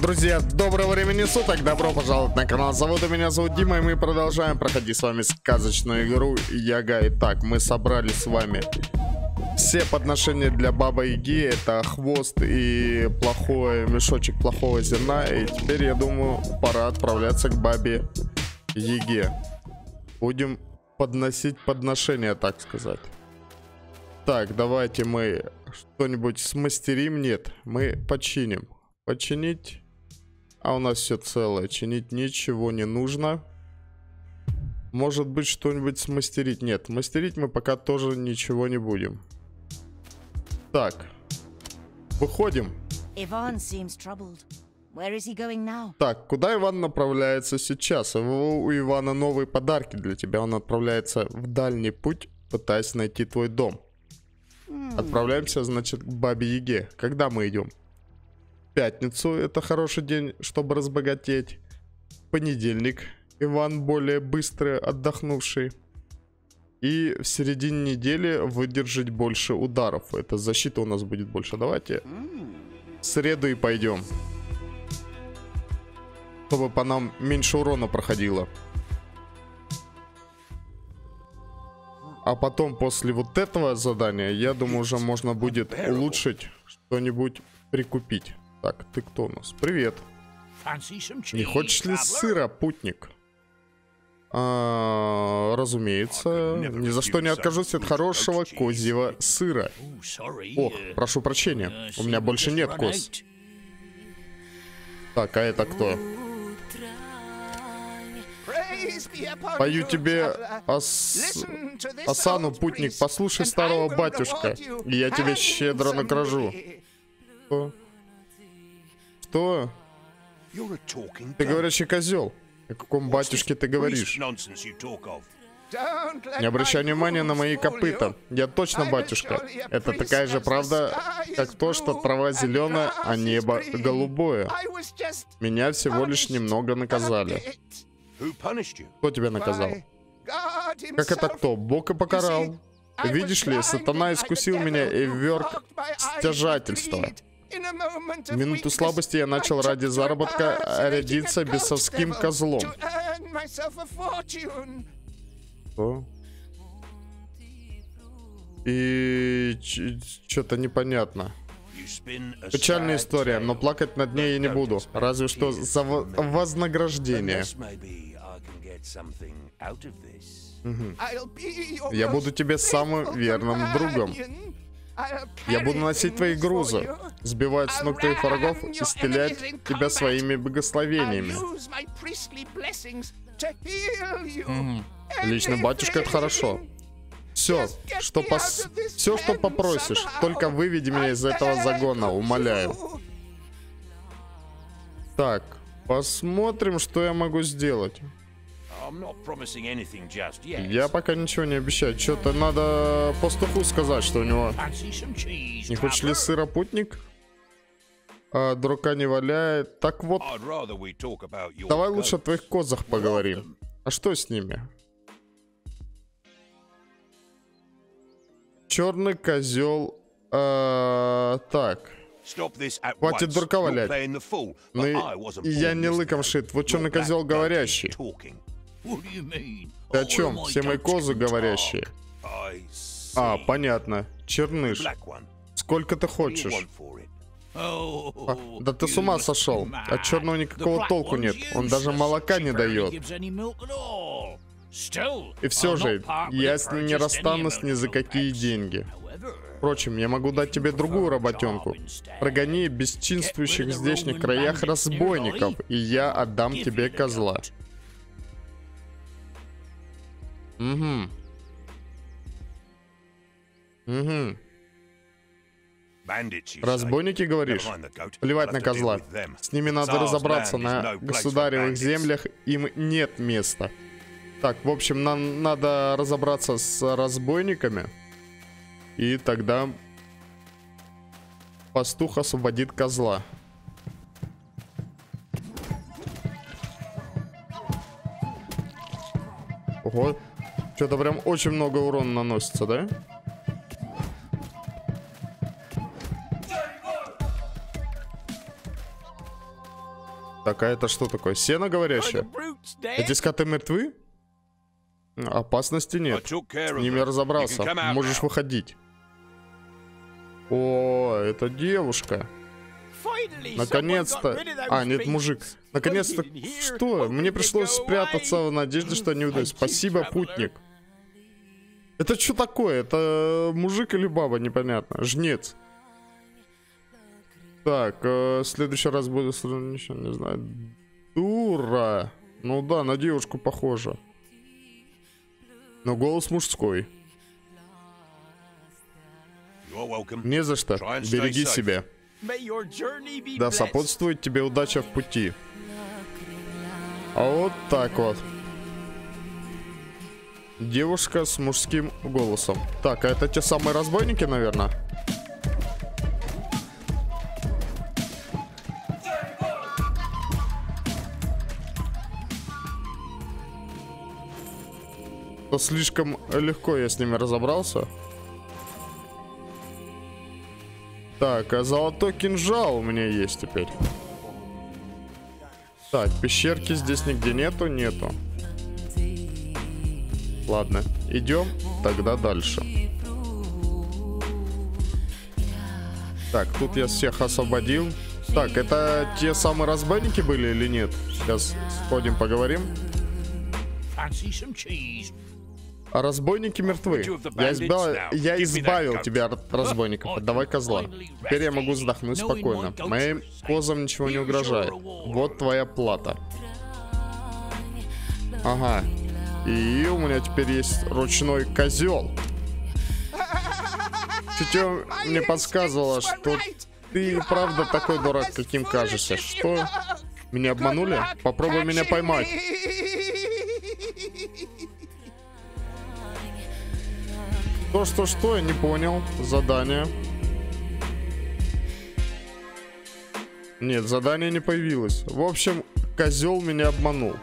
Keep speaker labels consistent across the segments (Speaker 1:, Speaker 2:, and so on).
Speaker 1: Друзья, доброго времени суток, добро пожаловать на канал. Зовут меня зовут Дима, и мы продолжаем проходить с вами сказочную игру Яга. Итак, мы собрали с вами все подношения для Баба Яги. Это хвост и плохой мешочек плохого зерна. И теперь, я думаю, пора отправляться к Бабе Яге. Будем подносить подношения, так сказать. Так, давайте мы что-нибудь смастерим. Нет, мы починим. Починить а у нас все целое. Чинить ничего не нужно. Может быть, что-нибудь смастерить? Нет, мастерить мы пока тоже ничего не будем. Так. Выходим. Так, куда Иван направляется сейчас? Его, у Ивана новые подарки для тебя. Он отправляется в дальний путь, пытаясь найти твой дом. Mm. Отправляемся, значит, к Бабе Яге. Когда мы идем? Пятницу это хороший день, чтобы разбогатеть. Понедельник. Иван более быстрый, отдохнувший. И в середине недели выдержать больше ударов. Это защита у нас будет больше. Давайте в среду и пойдем. Чтобы по нам меньше урона проходило. А потом, после вот этого задания, я думаю, уже можно будет улучшить что-нибудь прикупить. Так, ты кто у нас? Привет. Не хочешь ли сыра, путник? А, разумеется, ни за что не откажусь от хорошего козьего сыра. Ох, прошу прощения, у меня больше нет коз. Так, а это кто? Пою тебе ос... осану, путник, послушай старого батюшка, и я тебе щедро накажу. Что? Что? Ты говорящий козел. О каком батюшке ты говоришь? Не обращай внимания на мои копыта. Я точно батюшка. Это такая же правда, как то, что трава зеленая, а небо голубое. Меня всего лишь немного наказали. Кто тебя наказал? Как это кто? Бог и покарал. Видишь ли, сатана искусил меня и вверг стяжательство. Минуту слабости я начал ради заработка рядиться бесовским козлом. Что? И что-то непонятно. Печальная история, но плакать над ней я не буду. Разве что за вознаграждение. Угу. Я буду тебе самым верным другом. Я буду носить твои грузы, сбивать с ног твоих врагов и стрелять тебя своими благословениями. Угу. Лично батюшка это хорошо. Все, что пос... все, что попросишь, только выведи меня из этого загона, умоляю. Так, посмотрим, что я могу сделать. Я пока ничего не обещаю. Что-то надо пастуху сказать, что у него... Не хочешь ли сыропутник? А, дурака не валяет. Так вот, давай лучше о твоих козах поговорим. А что с ними? Черный козел. А, так. Хватит дурака валять. Ну, я не лыком шит. Вот черный козел говорящий. Ты о чем? Все мои козы говорящие. А, понятно. Черныш. Сколько ты хочешь? А, да ты с ума сошел. От черного никакого толку нет. Он даже молока не дает. И все же, я с ним не расстанусь ни за какие деньги. Впрочем, я могу дать тебе другую работенку. Прогони бесчинствующих в здешних краях разбойников, и я отдам тебе козла. Угу. Угу. Разбойники, говоришь? Плевать на козла. С ними надо разобраться. На государевых землях им нет места. Так, в общем, нам надо разобраться с разбойниками. И тогда пастух освободит козла. Ого, что-то прям очень много урона наносится, да? Так, а это что такое? Сено говорящее? Эти скоты мертвы? Опасности нет. С ними разобрался. Можешь выходить. О, это девушка. Наконец-то. А, нет, мужик. Наконец-то. Что? Мне пришлось спрятаться в надежде, что не удастся. Спасибо, путник. Это что такое? Это мужик или баба? Непонятно. Жнец. Так, э, в следующий раз буду... Ничего не знаю. Дура. Ну да, на девушку похоже. Но голос мужской. Не за что. Береги себя. Да сопутствует тебе удача в пути. А вот так вот. Девушка с мужским голосом. Так, а это те самые разбойники, наверное? То слишком легко я с ними разобрался. Так, а золотой кинжал у меня есть теперь. Так, пещерки здесь нигде нету, нету. Ладно, идем тогда дальше. Так, тут я всех освободил. Так, это те самые разбойники были или нет? Сейчас сходим поговорим. А разбойники мертвы. Я, избавил, я избавил тебя от разбойников. Отдавай козла. Теперь я могу вздохнуть спокойно. Моим козам ничего не угрожает. Вот твоя плата. Ага. И у меня теперь есть ручной козел. Чутье мне подсказывало, что ты правда такой дурак, каким кажешься. Что? Меня обманули? Попробуй меня поймать. То, что, что, я не понял. Задание. Нет, задание не появилось. В общем, козел меня обманул.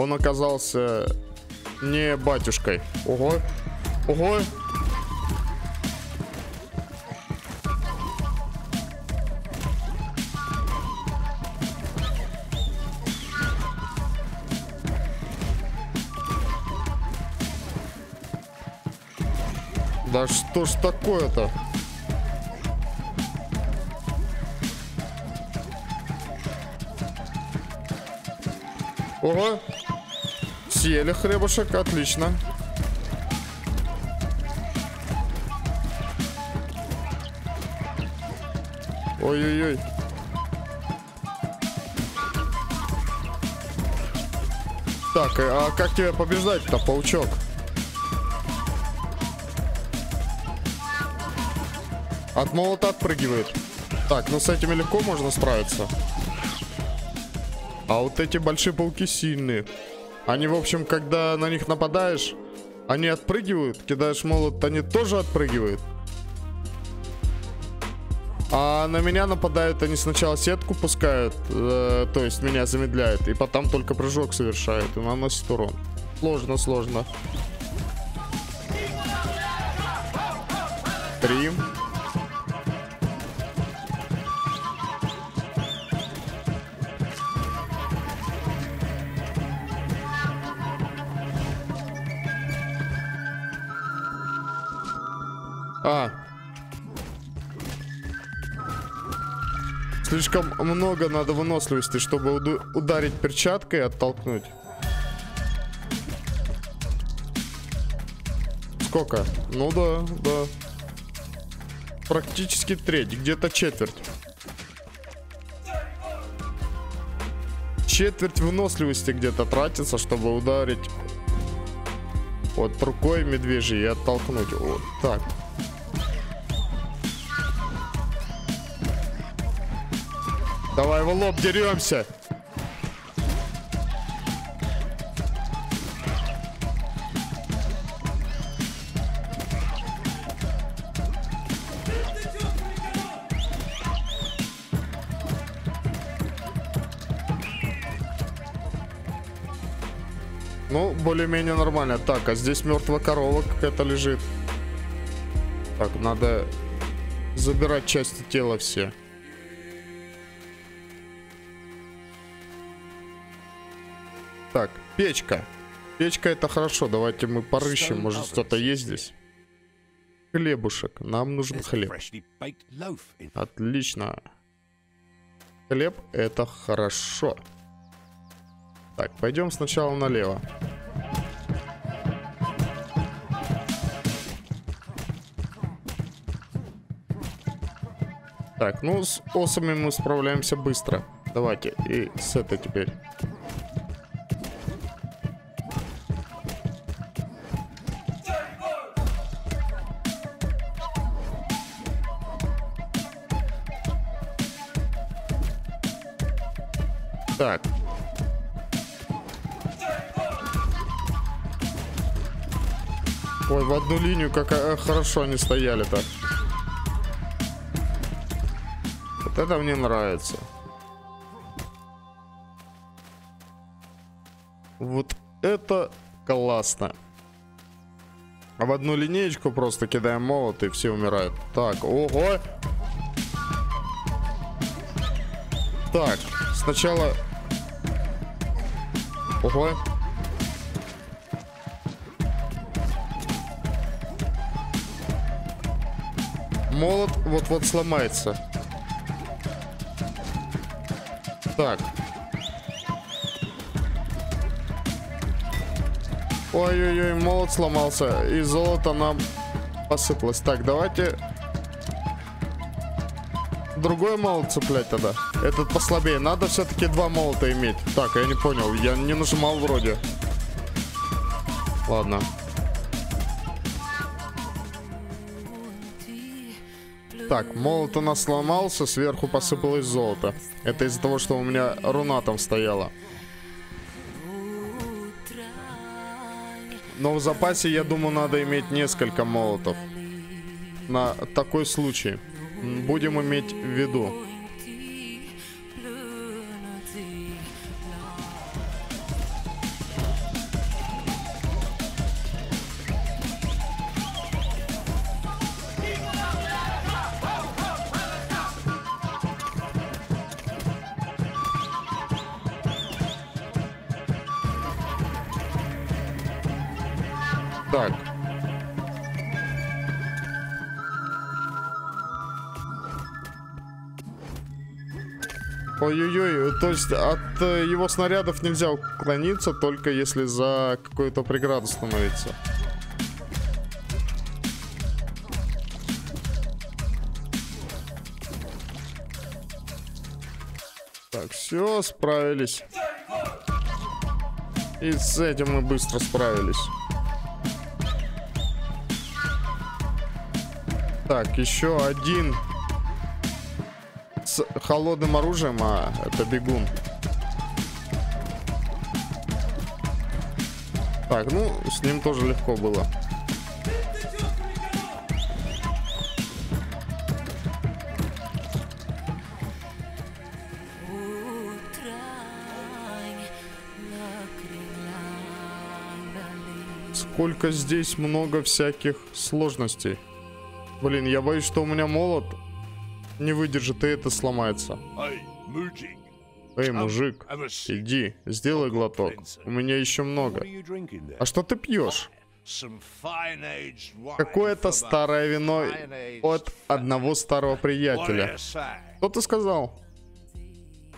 Speaker 1: Он оказался не батюшкой. Ого. Ого. Да что ж такое-то? Ого! Съели хлебушек, отлично. Ой-ой-ой. Так, а как тебя побеждать-то, паучок? От молота отпрыгивает. Так, ну с этими легко можно справиться. А вот эти большие пауки сильные. Они, в общем, когда на них нападаешь, они отпрыгивают. Кидаешь молот, они тоже отпрыгивают. А на меня нападают, они сначала сетку пускают, э, то есть меня замедляют, и потом только прыжок совершают и наносит урон. Сложно, сложно. Три. Слишком много надо выносливости, чтобы ударить перчаткой и оттолкнуть. Сколько? Ну да, да. Практически треть, где-то четверть. Четверть выносливости где-то тратится, чтобы ударить вот рукой медвежьей и оттолкнуть. Вот так. Давай в лоб деремся. Ну, более-менее нормально. Так, а здесь мертвая корова какая-то лежит. Так, надо забирать части тела все. Так, печка. Печка это хорошо. Давайте мы порыщем. Может что-то есть здесь? Хлебушек. Нам нужен хлеб. Отлично. Хлеб это хорошо. Так, пойдем сначала налево. Так, ну с осами мы справляемся быстро. Давайте, и с этой теперь. Так. Ой, в одну линию как э, хорошо они стояли-то. Вот это мне нравится. Вот это классно. А в одну линеечку просто кидаем молот и все умирают. Так, ого. Так, сначала... Ого. Молот вот-вот сломается. Так. Ой-ой-ой, молот сломался. И золото нам посыпалось. Так, давайте... Другой молот цеплять тогда. Этот послабее. Надо все-таки два молота иметь. Так, я не понял. Я не нажимал вроде. Ладно. Так, молот у нас сломался, сверху посыпалось золото. Это из-за того, что у меня руна там стояла. Но в запасе, я думаю, надо иметь несколько молотов. На такой случай. Будем иметь в виду. Ой-ой-ой, то есть от э, его снарядов нельзя уклониться, только если за какую-то преграду становиться. Так, все, справились. И с этим мы быстро справились. Так, еще один холодным оружием, а это бегун. Так, ну, с ним тоже легко было. Сколько здесь много всяких сложностей. Блин, я боюсь, что у меня молот не выдержит и это сломается. Эй, мужик, иди, сделай глоток. У меня еще много. А что ты пьешь? Какое-то старое вино от одного старого приятеля. Что ты сказал?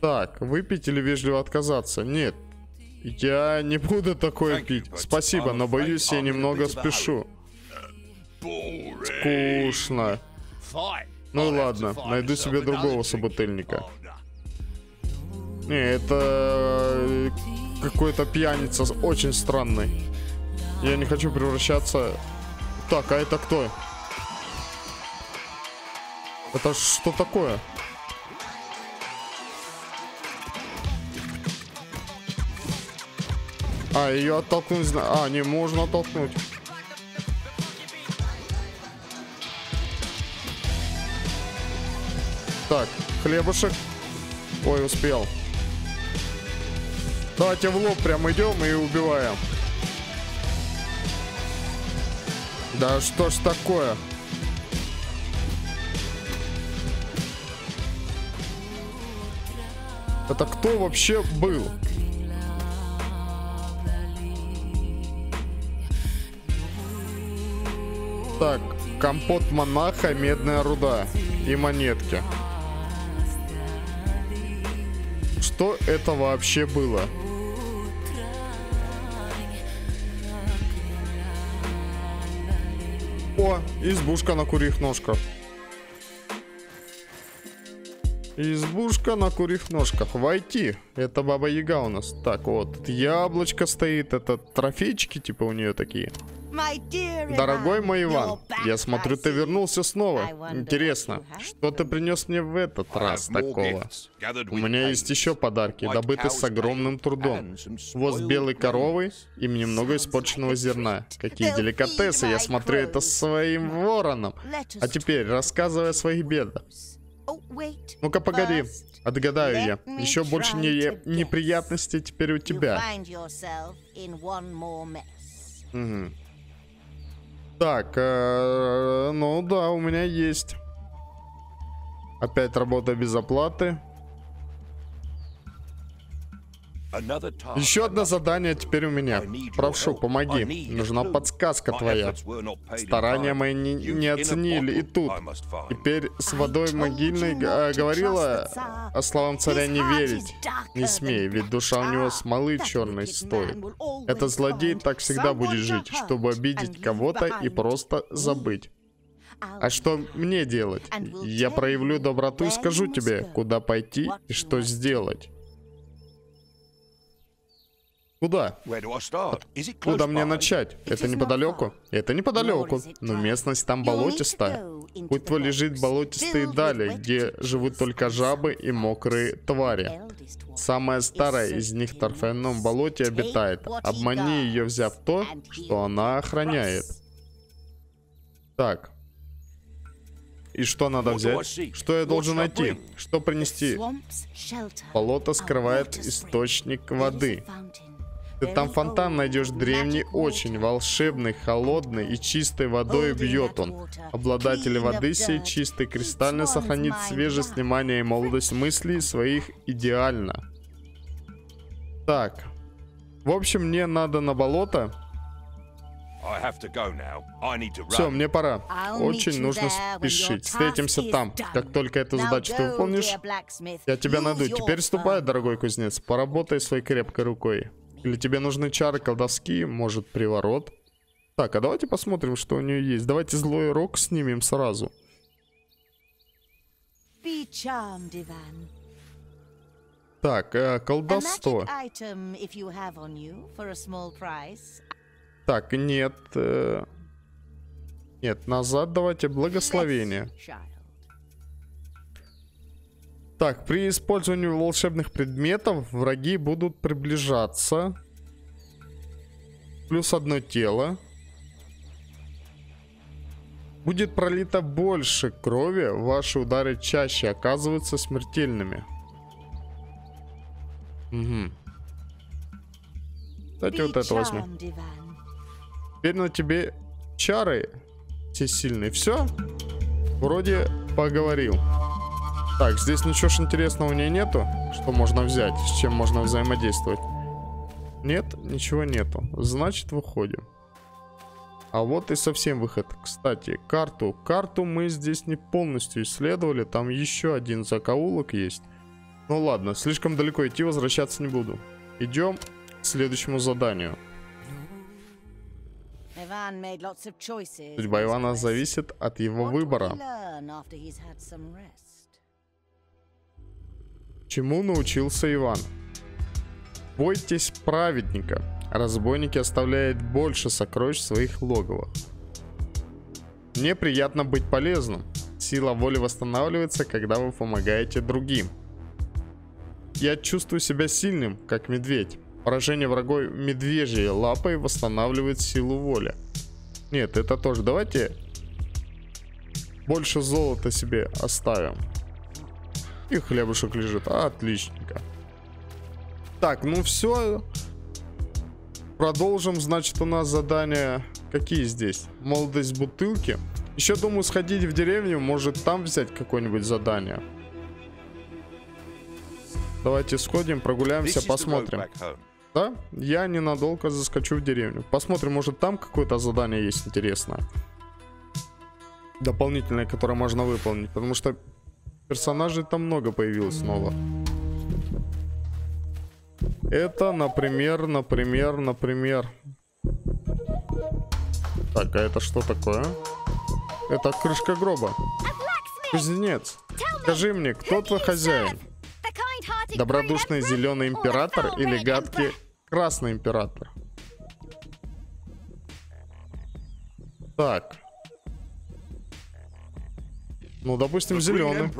Speaker 1: Так, выпить или вежливо отказаться? Нет, я не буду такое пить. Спасибо, но боюсь, я немного спешу. Скучно. Ну ладно, найду себе другого собутыльника. Не, это э, какой-то пьяница очень странный. Я не хочу превращаться... Так, а это кто? Это что такое? А, ее оттолкнуть... А, не можно оттолкнуть. Так, хлебушек. Ой, успел. Давайте в лоб прям идем и убиваем. Да что ж такое? Это кто вообще был? Так, компот монаха, медная руда и монетки. Что это вообще было? О, избушка на курьих ножках. Избушка на курьих ножках. Войти. Это Баба Яга у нас. Так, вот. Яблочко стоит. Это трофейчики типа у нее такие. Дорогой мой Иван, я смотрю, ты вернулся снова. Интересно, что ты принес мне в этот раз такого? У меня есть еще подарки, добытые с огромным трудом. Вот с белой коровой и немного испорченного зерна. Какие деликатесы, я смотрю это своим вороном. А теперь рассказывай о своих бедах. Ну-ка, погоди. Отгадаю я. Еще больше не неприятностей теперь у тебя. Угу. Так, э, ну да, у меня есть. Опять работа без оплаты. Еще одно задание теперь у меня. Прошу, помоги. Нужна подсказка твоя. Старания мои не, не оценили и тут. Теперь с водой могильной э, говорила о словам царя не верить. Не смей, ведь душа у него смолы черной стоит. Этот злодей так всегда будет жить, чтобы обидеть кого-то и просто забыть. А что мне делать? Я проявлю доброту и скажу тебе, куда пойти и что сделать. Куда? Куда мне начать? Это неподалеку? Это неподалеку. Но местность там болотистая. Путь твой лежит болотистые дали, где живут только жабы и мокрые твари. Самая старая из них в торфяном болоте обитает. Обмани ее, взяв то, что она охраняет. Так. И что надо взять? Что я должен найти? Что принести? Болото скрывает источник воды. Ты там фонтан найдешь древний, очень волшебный, холодный и чистой водой бьет он. Обладатели воды сей чистой кристально сохранит свежесть внимания и молодость мыслей своих идеально. Так. В общем, мне надо на болото. Все, мне пора. Очень нужно спешить. Встретимся там. Как только эту задачу ты выполнишь, я тебя найду. Теперь ступай, дорогой кузнец. Поработай своей крепкой рукой. Или тебе нужны чары колдовские, может приворот? Так, а давайте посмотрим, что у нее есть. Давайте злой рок снимем сразу. Так, э, колдовство. Так, нет. Э, нет, назад давайте благословение. Так, при использовании волшебных предметов враги будут приближаться. Плюс одно тело. Будет пролито больше крови, ваши удары чаще оказываются смертельными. Угу. Кстати, вот это возьми. Теперь на тебе чары все сильные. Все? Вроде поговорил. Так, здесь ничего ж интересного у нее нету, что можно взять, с чем можно взаимодействовать. Нет, ничего нету. Значит, выходим. А вот и совсем выход. Кстати, карту. Карту мы здесь не полностью исследовали. Там еще один закоулок есть. Ну ладно, слишком далеко идти, возвращаться не буду. Идем к следующему заданию. Судьба Ивана зависит от его выбора. Чему научился Иван? Бойтесь праведника. Разбойники оставляют больше сокровищ в своих логовах. Мне приятно быть полезным. Сила воли восстанавливается, когда вы помогаете другим. Я чувствую себя сильным, как медведь. Поражение врагой медвежьей лапой восстанавливает силу воли. Нет, это тоже. Давайте больше золота себе оставим. И хлебушек лежит. Отличненько. Так, ну все. Продолжим. Значит, у нас задания какие здесь? Молодость бутылки. Еще думаю сходить в деревню, может там взять какое-нибудь задание. Давайте сходим, прогуляемся, посмотрим. Да? Я ненадолго заскочу в деревню. Посмотрим, может там какое-то задание есть интересное. дополнительные, которые можно выполнить. Потому что персонажей там много появилось снова. Это, например, например, например... Так, а это что такое? Это крышка гроба. Кузнец, скажи мне, кто твой хозяин? Добродушный зеленый император или гадкий красный император? Так. Ну, допустим, зеленый.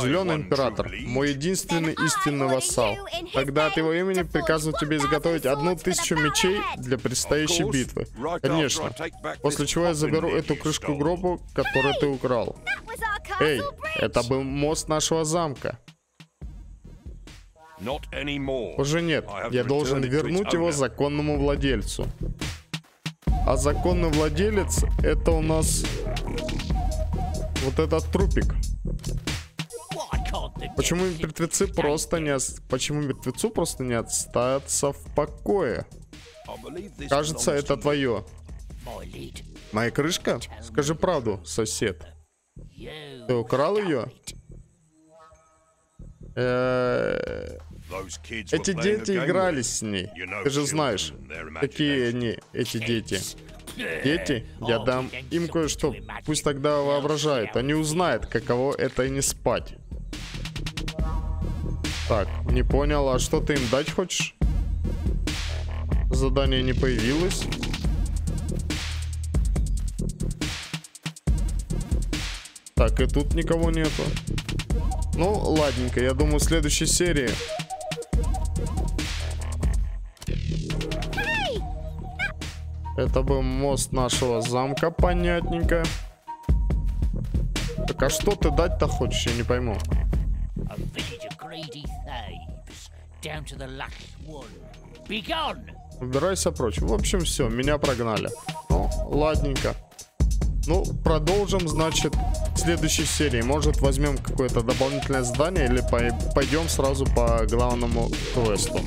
Speaker 1: Зеленый император. Мой единственный истинный вассал. Тогда от его имени приказываю тебе изготовить одну тысячу мечей для предстоящей битвы. Конечно. После чего я заберу эту крышку гроба, которую ты украл. Эй, это был мост нашего замка. Уже нет. Я должен вернуть его законному владельцу. А законный владелец это у нас вот этот трупик. Почему мертвецы просто не... Почему мертвецу просто не остаться в покое? Кажется, это твое. Моя крышка? Скажи правду, сосед. Ты украл ее? Э, эти дети игрались с ней. Ты же знаешь, какие они, эти дети. Дети, я дам им кое-что. Пусть тогда воображают. Они узнают, каково это и не спать. Так, не понял, а что ты им дать хочешь? Задание не появилось. Так, и тут никого нету. Ну, ладненько, я думаю, в следующей серии Это был мост нашего замка, понятненько. Так а что ты дать-то хочешь, я не пойму. Убирайся прочь. В общем, все, меня прогнали. Ну, ладненько. Ну, продолжим, значит, в следующей серии. Может, возьмем какое-то дополнительное здание или пойдем сразу по главному квесту.